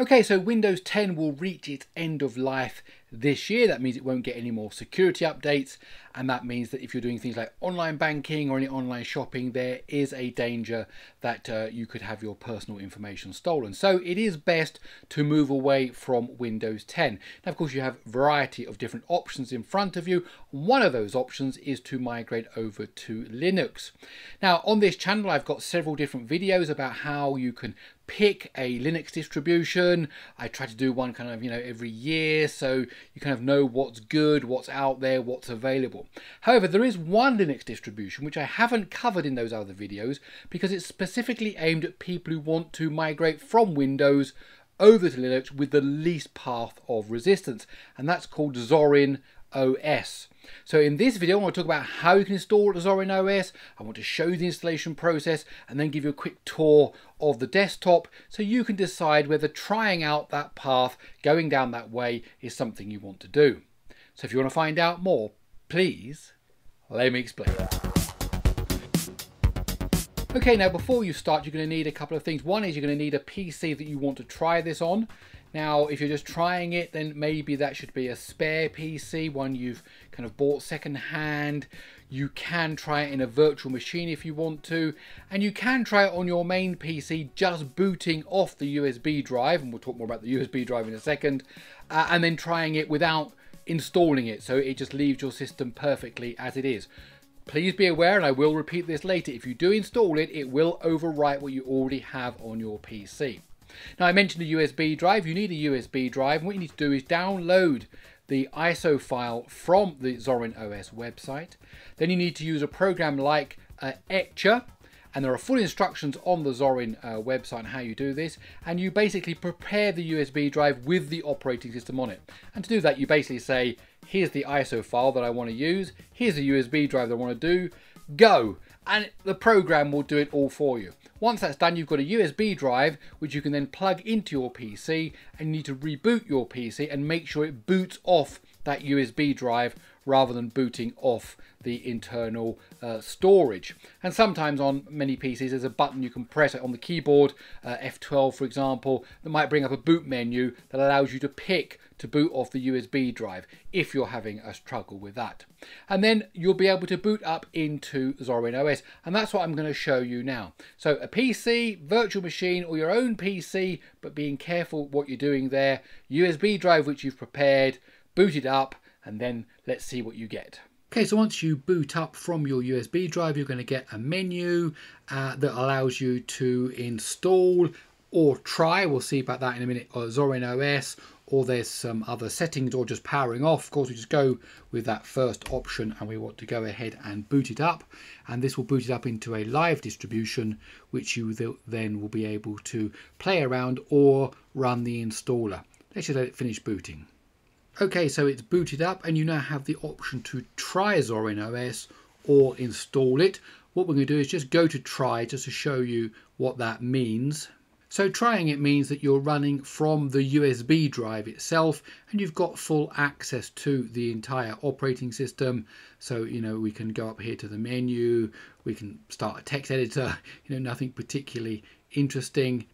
Okay, so Windows 10 will reach its end of life this year. That means it won't get any more security updates. And that means that if you're doing things like online banking or any online shopping, there is a danger that uh, you could have your personal information stolen. So it is best to move away from Windows 10. Now, of course, you have a variety of different options in front of you. One of those options is to migrate over to Linux. Now, on this channel, I've got several different videos about how you can pick a Linux distribution. I try to do one kind of, you know, every year so you kind of know what's good, what's out there, what's available. However, there is one Linux distribution which I haven't covered in those other videos because it's specifically aimed at people who want to migrate from Windows over to Linux with the least path of resistance, and that's called Zorin OS. So in this video, I want to talk about how you can install Zorin OS. I want to show you the installation process and then give you a quick tour of the desktop so you can decide whether trying out that path, going down that way, is something you want to do. So if you want to find out more, please let me explain. Okay, now before you start, you're going to need a couple of things. One is you're going to need a PC that you want to try this on. Now, if you're just trying it, then maybe that should be a spare PC, one you've kind of bought second hand. You can try it in a virtual machine if you want to, and you can try it on your main PC just booting off the USB drive, and we'll talk more about the USB drive in a second, uh, and then trying it without installing it, so it just leaves your system perfectly as it is. Please be aware, and I will repeat this later, if you do install it, it will overwrite what you already have on your PC. Now I mentioned a USB drive, you need a USB drive, what you need to do is download the ISO file from the Zorin OS website. Then you need to use a program like uh, Etcher, and there are full instructions on the Zorin uh, website on how you do this. And you basically prepare the USB drive with the operating system on it. And to do that you basically say here's the ISO file that I want to use. Here's the USB drive that I want to do. Go and the program will do it all for you. Once that's done, you've got a USB drive, which you can then plug into your PC and you need to reboot your PC and make sure it boots off that USB drive rather than booting off the internal uh, storage. And sometimes on many PCs there's a button you can press it on the keyboard, uh, F12 for example, that might bring up a boot menu that allows you to pick to boot off the USB drive if you're having a struggle with that. And then you'll be able to boot up into Zorin OS and that's what I'm going to show you now. So a PC, virtual machine or your own PC but being careful what you're doing there, USB drive which you've prepared, boot it up and then let's see what you get. Okay, so once you boot up from your USB drive, you're going to get a menu uh, that allows you to install or try, we'll see about that in a minute, or Zorin OS, or there's some other settings or just powering off. Of course, we just go with that first option and we want to go ahead and boot it up. And this will boot it up into a live distribution, which you then will be able to play around or run the installer. Let's just let it finish booting. Okay, so it's booted up and you now have the option to try Zorin OS or install it. What we're going to do is just go to try just to show you what that means. So trying it means that you're running from the USB drive itself and you've got full access to the entire operating system. So, you know, we can go up here to the menu, we can start a text editor, you know, nothing particularly interesting.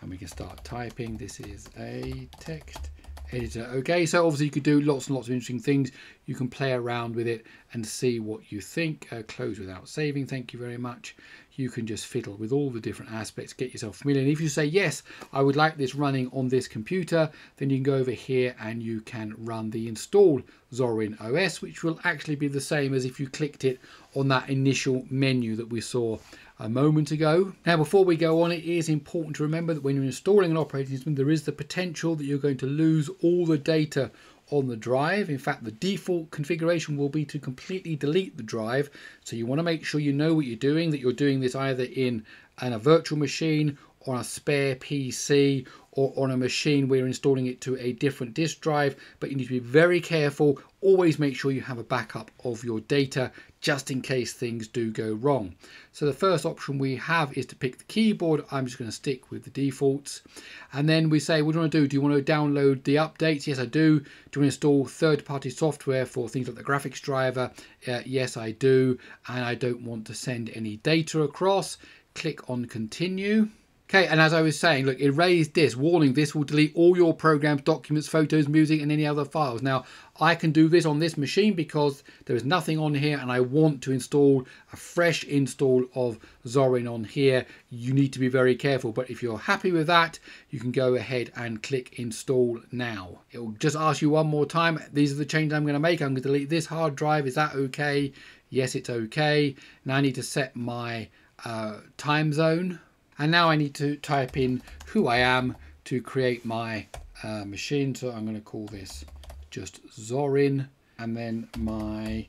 And we can start typing. This is a text editor. Okay, so obviously you could do lots and lots of interesting things. You can play around with it and see what you think. Uh, close without saving, thank you very much. You can just fiddle with all the different aspects, get yourself familiar. And if you say, yes, I would like this running on this computer, then you can go over here and you can run the install Zorin OS, which will actually be the same as if you clicked it on that initial menu that we saw a moment ago. Now before we go on it is important to remember that when you're installing an operating system there is the potential that you're going to lose all the data on the drive. In fact, the default configuration will be to completely delete the drive. So you want to make sure you know what you're doing, that you're doing this either in, in a virtual machine on a spare PC or on a machine where you're installing it to a different disk drive but you need to be very careful. Always make sure you have a backup of your data just in case things do go wrong. So the first option we have is to pick the keyboard. I'm just going to stick with the defaults. And then we say what do you want to do? Do you want to download the updates? Yes I do. Do you want to install third-party software for things like the graphics driver? Uh, yes I do. And I don't want to send any data across. Click on continue Okay, and as I was saying, look, erase this. Warning, this will delete all your programs, documents, photos, music, and any other files. Now, I can do this on this machine because there is nothing on here and I want to install a fresh install of Zorin on here. You need to be very careful, but if you're happy with that, you can go ahead and click install now. It will just ask you one more time. These are the changes I'm going to make. I'm going to delete this hard drive. Is that okay? Yes, it's okay. Now I need to set my uh, time zone and now I need to type in who I am to create my uh, machine. So I'm going to call this just Zorin and then my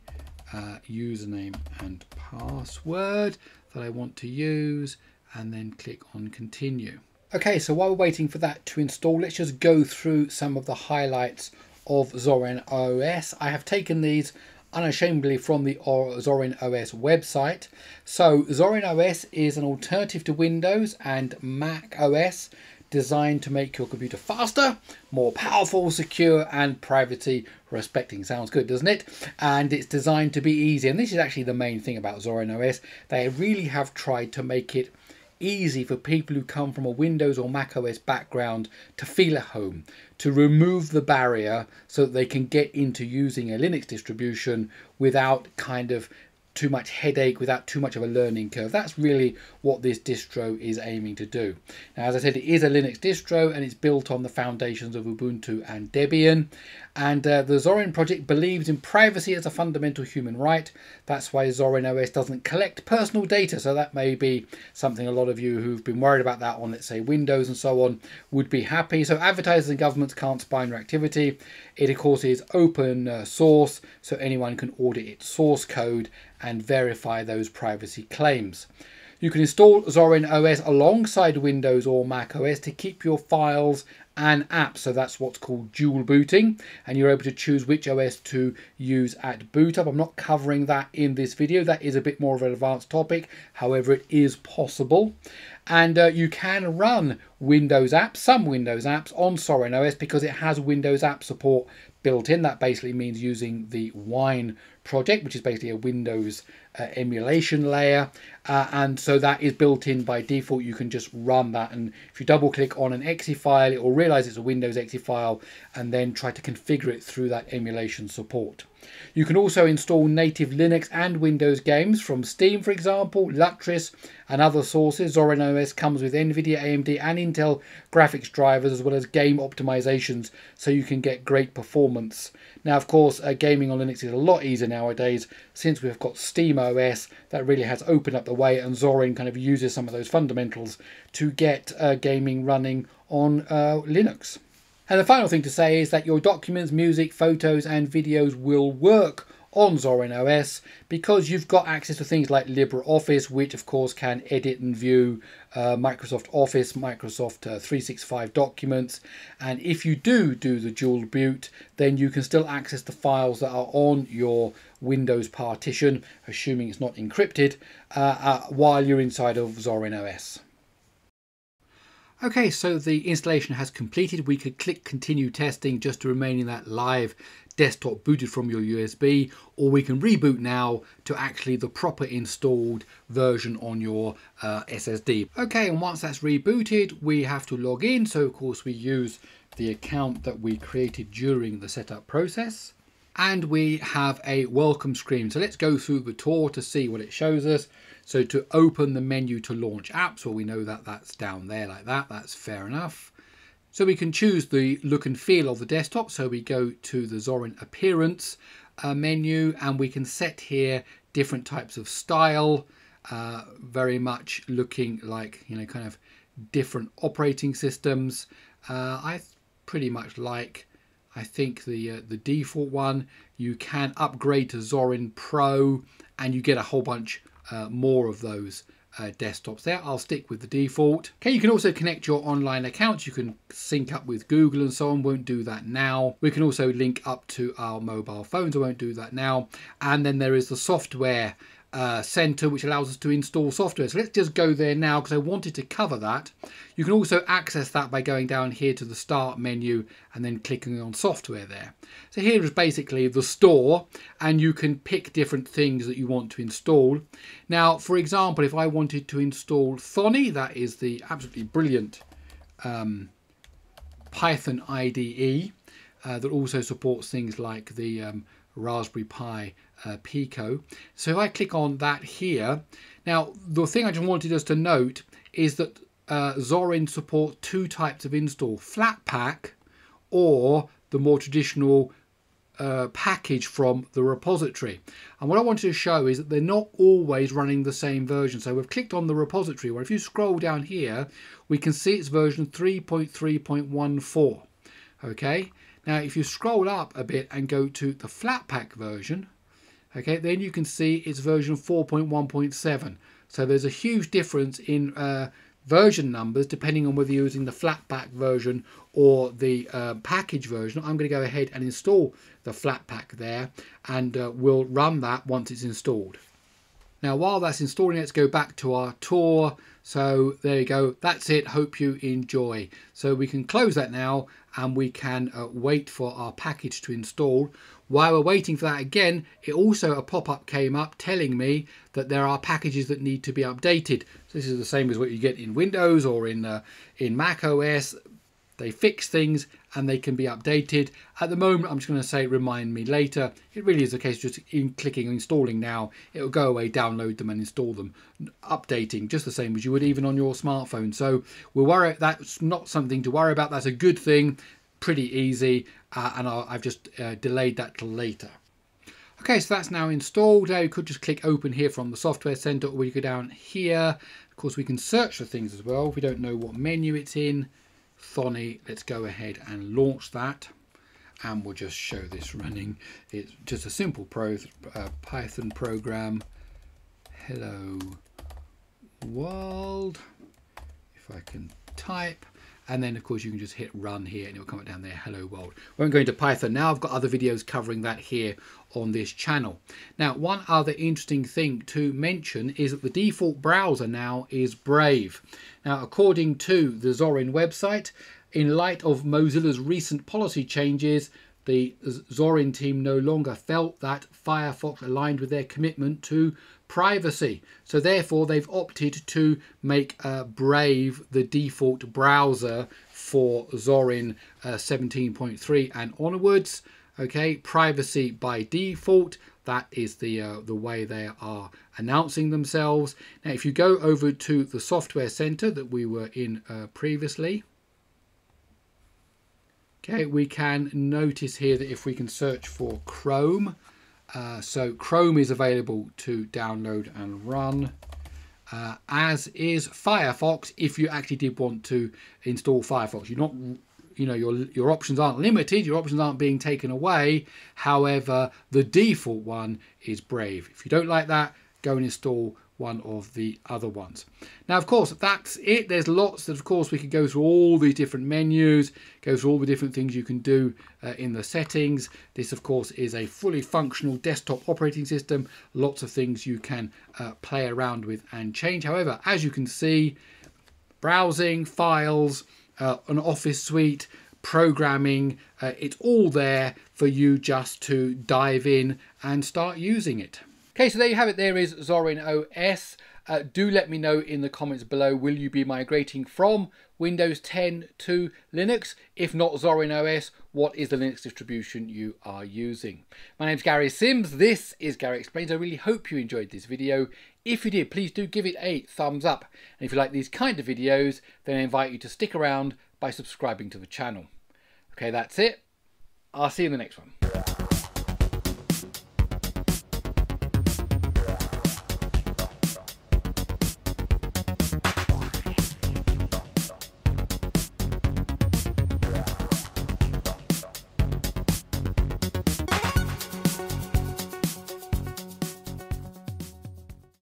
uh, username and password that I want to use and then click on continue. Okay, so while we're waiting for that to install, let's just go through some of the highlights of Zorin OS. I have taken these unashamedly from the Zorin OS website. So Zorin OS is an alternative to Windows and Mac OS designed to make your computer faster, more powerful, secure and privacy respecting. Sounds good, doesn't it? And it's designed to be easy. And this is actually the main thing about Zorin OS. They really have tried to make it easy for people who come from a Windows or Mac OS background to feel at home, to remove the barrier so that they can get into using a Linux distribution without kind of too much headache without too much of a learning curve. That's really what this distro is aiming to do. Now, as I said, it is a Linux distro and it's built on the foundations of Ubuntu and Debian. And uh, the Zorin project believes in privacy as a fundamental human right. That's why Zorin OS doesn't collect personal data. So that may be something a lot of you who've been worried about that on, let's say, Windows and so on, would be happy. So advertisers and governments can't spy on your activity. It, of course, is open uh, source, so anyone can audit its source code and verify those privacy claims. You can install Zorin OS alongside Windows or Mac OS to keep your files and apps. So that's what's called dual booting. And you're able to choose which OS to use at boot up. I'm not covering that in this video. That is a bit more of an advanced topic. However, it is possible. And uh, you can run Windows apps, some Windows apps on Zorin OS because it has Windows app support built in. That basically means using the Wine project, which is basically a Windows uh, emulation layer. Uh, and so that is built in by default. You can just run that. And if you double click on an exe file, it will realize it's a Windows exe file and then try to configure it through that emulation support. You can also install native Linux and Windows games from Steam, for example, Lutris, and other sources. Zorin OS comes with NVIDIA, AMD, and Intel graphics drivers, as well as game optimizations, so you can get great performance. Now, of course, uh, gaming on Linux is a lot easier nowadays since we've got Steam OS that really has opened up the way, and Zorin kind of uses some of those fundamentals to get uh, gaming running on uh, Linux. And the final thing to say is that your documents, music, photos and videos will work on Zorin OS because you've got access to things like LibreOffice, which of course can edit and view uh, Microsoft Office, Microsoft uh, 365 documents. And if you do do the dual boot, then you can still access the files that are on your Windows partition, assuming it's not encrypted, uh, uh while you're inside of Zorin OS. Okay, so the installation has completed. We could click continue testing just to remain in that live desktop booted from your USB, or we can reboot now to actually the proper installed version on your uh, SSD. Okay, and once that's rebooted, we have to log in. So of course we use the account that we created during the setup process. And we have a welcome screen. So let's go through the tour to see what it shows us. So to open the menu to launch apps, well, we know that that's down there like that. That's fair enough. So we can choose the look and feel of the desktop. So we go to the Zorin Appearance uh, menu and we can set here different types of style, uh, very much looking like, you know, kind of different operating systems. Uh, I pretty much like, I think the uh, the default one. You can upgrade to Zorin Pro and you get a whole bunch uh, more of those uh, desktops there. I'll stick with the default. Okay, you can also connect your online accounts. You can sync up with Google and so on. Won't do that now. We can also link up to our mobile phones. I won't do that now. And then there is the software uh, center which allows us to install software. So let's just go there now because I wanted to cover that. You can also access that by going down here to the start menu and then clicking on software there. So here is basically the store and you can pick different things that you want to install. Now for example if I wanted to install Thonny that is the absolutely brilliant um, Python IDE uh, that also supports things like the um, Raspberry Pi uh, Pico. So if I click on that here, now the thing I just wanted us to note is that uh, Zorin support two types of install, Flatpak or the more traditional uh, package from the repository. And what I wanted to show is that they're not always running the same version. So we've clicked on the repository where if you scroll down here, we can see it's version 3.3.14. Okay, now if you scroll up a bit and go to the Flatpak version, okay, then you can see it's version 4.1.7. So there's a huge difference in uh, version numbers depending on whether you're using the Flatpak version or the uh, package version. I'm going to go ahead and install the Flatpak there and uh, we'll run that once it's installed. Now while that's installing, let's go back to our tour. So there you go, that's it, hope you enjoy. So we can close that now and we can uh, wait for our package to install. While we're waiting for that again, it also a pop-up came up telling me that there are packages that need to be updated. So this is the same as what you get in Windows or in uh, in Mac OS. They fix things and they can be updated. At the moment, I'm just going to say remind me later. It really is a case just in clicking installing now. It'll go away, download them and install them. Updating just the same as you would even on your smartphone. So we'll worry, that's not something to worry about. That's a good thing, pretty easy. Uh, and i have just uh, delayed that till later. Okay, so that's now installed. Now you could just click open here from the software center or you go down here. Of course, we can search for things as well. We don't know what menu it's in, Thonny, let's go ahead and launch that. And we'll just show this running. It's just a simple pro, uh, Python program. Hello world. If I can type and then of course you can just hit run here and it will come down there hello world. We won't go into python now. I've got other videos covering that here on this channel. Now one other interesting thing to mention is that the default browser now is brave. Now according to the zorin website in light of mozilla's recent policy changes the Zorin team no longer felt that Firefox aligned with their commitment to privacy. So therefore they've opted to make uh, Brave the default browser for Zorin uh, 17.3 and onwards. Okay, privacy by default. That is the uh, the way they are announcing themselves. Now, if you go over to the software center that we were in uh, previously, okay, we can notice here that if we can search for Chrome, uh, so Chrome is available to download and run. Uh, as is Firefox if you actually did want to install Firefox. You're not, you know, your your options aren't limited. Your options aren't being taken away. However, the default one is Brave. If you don't like that, go and install one of the other ones. Now, of course, that's it. There's lots that, of course, we could go through all these different menus, go through all the different things you can do uh, in the settings. This, of course, is a fully functional desktop operating system. Lots of things you can uh, play around with and change. However, as you can see, browsing, files, uh, an office suite, programming, uh, it's all there for you just to dive in and start using it. Okay, so there you have it. There is Zorin OS. Uh, do let me know in the comments below, will you be migrating from Windows 10 to Linux? If not Zorin OS, what is the Linux distribution you are using? My name is Gary Sims. This is Gary Explains. I really hope you enjoyed this video. If you did, please do give it a thumbs up. And if you like these kind of videos, then I invite you to stick around by subscribing to the channel. Okay, that's it. I'll see you in the next one.